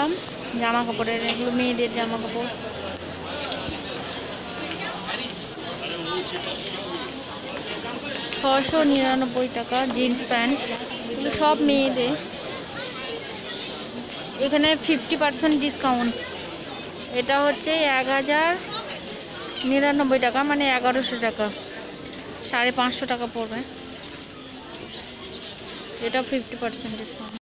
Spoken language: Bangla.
নিলাম জামা কাপড়ের এগুলো মেয়েদের জামা কাপড় ছশো নিরানব্বই টাকা জিন্স প্যান্ট, এগুলো সব মেয়েদের। এখানে ফিফটি পার্সেন্ট ডিসকাউন্ট এটা হচ্ছে এক হাজার নিরানব্বই টাকা মানে এগারোশো টাকা। সাড়ে পাঁচশো টাকা পড়বে। এটা ফিফটি পার্সেন্ট ডিসকাউন্ট